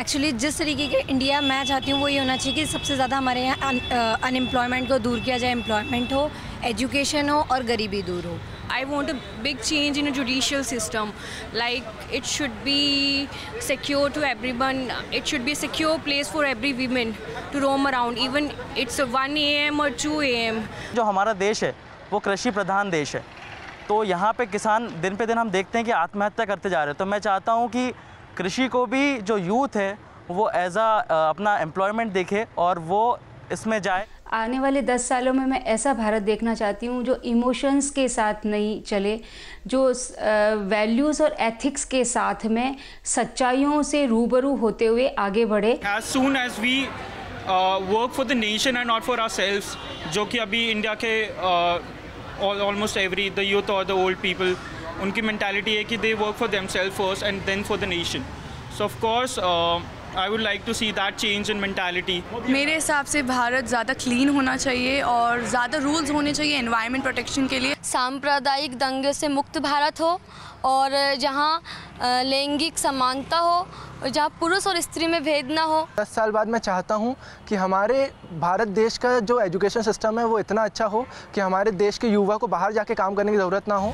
Actually जिस तरीके के इंडिया मैं चाहती हूँ वो ये होना चाहिए कि सबसे ज़्यादा हमारे यहाँ अनएम्प्लॉयमेंट को दूर किया जाए एम्प्लॉयमेंट हो एजुकेशन हो और गरीबी दूर हो I want a big change in a judicial system. Like it should be secure to everyone. It should be a secure place for every woman to roam around. Even it's a 1 a.m. or 2 a.m. जो हमारा देश है वो कृषि प्रधान देश है तो यहाँ पे किसान दिन पे दिन हम देखते हैं कि आत्महत्या करते जा रहे हैं तो मैं चाहता हूँ कि कृषि को भी जो यूथ है वो एज आ अपना एम्प्लॉयमेंट देखे और वो इसमें जाए। आने वाले दस सालों में मैं ऐसा भारत देखना चाहती हूँ जो इमोशंस के साथ नहीं चले जो वैल्यूज़ और एथिक्स के साथ में सच्चाइयों से रूबरू होते हुए आगे बढ़े। As soon as we work for the nation and not for our ourselves जो कि अभी इंडिया के ऑलमोस्ट एवरी द यूथ और द ओल्ड पीपल उनकी मैंटेलिटी है कि they work for them self first and then for the nation so of course I would like to see that change in mentality मेरे हिसाब से भारत ज़्यादा clean होना चाहिए और ज़्यादा रूल्स होने चाहिए इन्वायरमेंट प्रोटेक्शन के लिए। सांप्रदायिक दंगे से मुक्त भारत हो और जहाँ लैंगिक समानता हो जहाँ पुरुष और स्त्री में भेद ना हो। दस साल बाद मैं चाहता हूँ कि हमारे भारत देश का जो एजुकेशन सिस्टम है वो इतना अच्छा हो कि हमारे देश के युवा को बाहर जाके काम करने की ज़रूरत ना हो।